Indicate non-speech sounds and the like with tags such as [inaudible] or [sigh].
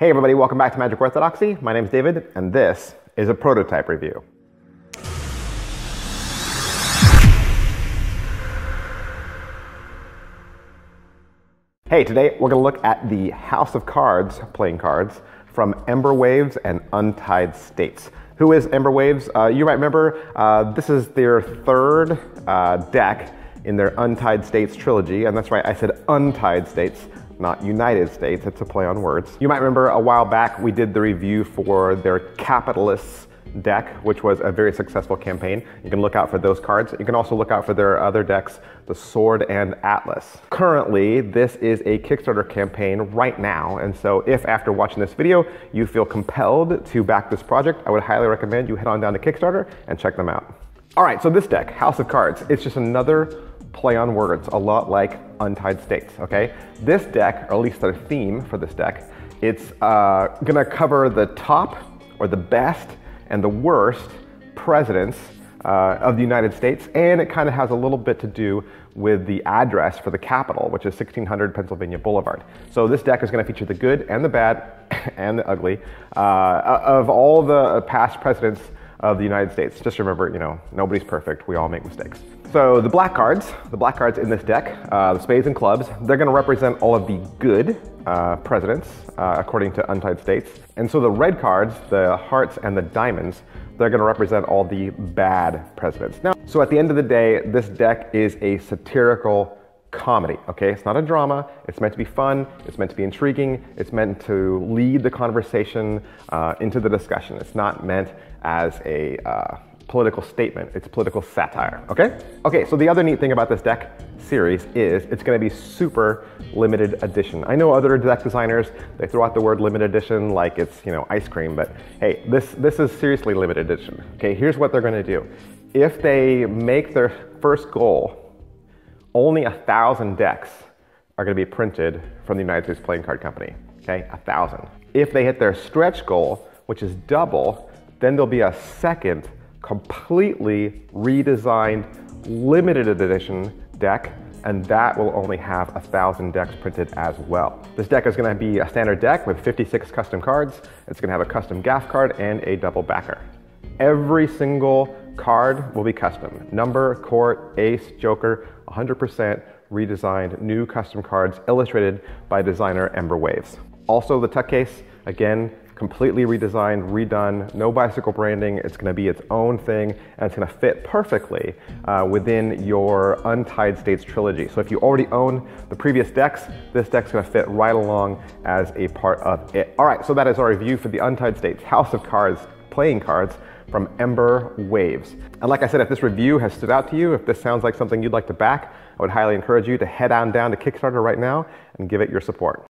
Hey everybody, welcome back to Magic Orthodoxy. My name is David, and this is a prototype review. Hey, today we're gonna look at the House of Cards playing cards from Ember Waves and Untied States. Who is Ember Waves? Uh, you might remember uh, this is their third uh, deck in their Untied States trilogy, and that's right, I said Untied States not United States. It's a play on words. You might remember a while back we did the review for their Capitalists deck, which was a very successful campaign. You can look out for those cards. You can also look out for their other decks, the Sword and Atlas. Currently, this is a Kickstarter campaign right now, and so if after watching this video you feel compelled to back this project, I would highly recommend you head on down to Kickstarter and check them out. All right, so this deck, House of Cards, it's just another play on words, a lot like Untied States, okay? This deck, or at least the theme for this deck, it's uh, gonna cover the top or the best and the worst presidents uh, of the United States, and it kind of has a little bit to do with the address for the capital, which is 1600 Pennsylvania Boulevard. So this deck is going to feature the good and the bad [coughs] and the ugly uh, of all the past presidents of the United States. Just remember, you know, nobody's perfect. We all make mistakes. So the black cards, the black cards in this deck, uh, the spades and clubs, they're going to represent all of the good uh, presidents, uh, according to Untied States. And so the red cards, the hearts and the diamonds, they're going to represent all the bad presidents. Now, so at the end of the day, this deck is a satirical comedy, okay? It's not a drama. It's meant to be fun. It's meant to be intriguing. It's meant to lead the conversation uh, into the discussion. It's not meant as a uh, political statement. It's political satire, okay? Okay, so the other neat thing about this deck series is it's gonna be super limited edition. I know other deck designers, they throw out the word limited edition like it's, you know, ice cream, but hey, this, this is seriously limited edition. Okay, here's what they're gonna do. If they make their first goal only a thousand decks are going to be printed from the United States Playing Card Company. Okay, a thousand. If they hit their stretch goal, which is double, then there'll be a second completely redesigned limited edition deck and that will only have a thousand decks printed as well. This deck is gonna be a standard deck with 56 custom cards. It's gonna have a custom gaff card and a double backer. Every single card will be custom. Number, court, ace, joker, 100% redesigned new custom cards illustrated by designer Ember Waves. Also the tuck case, again, completely redesigned, redone, no bicycle branding. It's gonna be its own thing and it's gonna fit perfectly uh, within your Untied States trilogy. So if you already own the previous decks, this deck's gonna fit right along as a part of it. All right, so that is our review for the Untied States House of Cards playing cards from Ember Waves. And like I said, if this review has stood out to you, if this sounds like something you'd like to back, I would highly encourage you to head on down to Kickstarter right now and give it your support.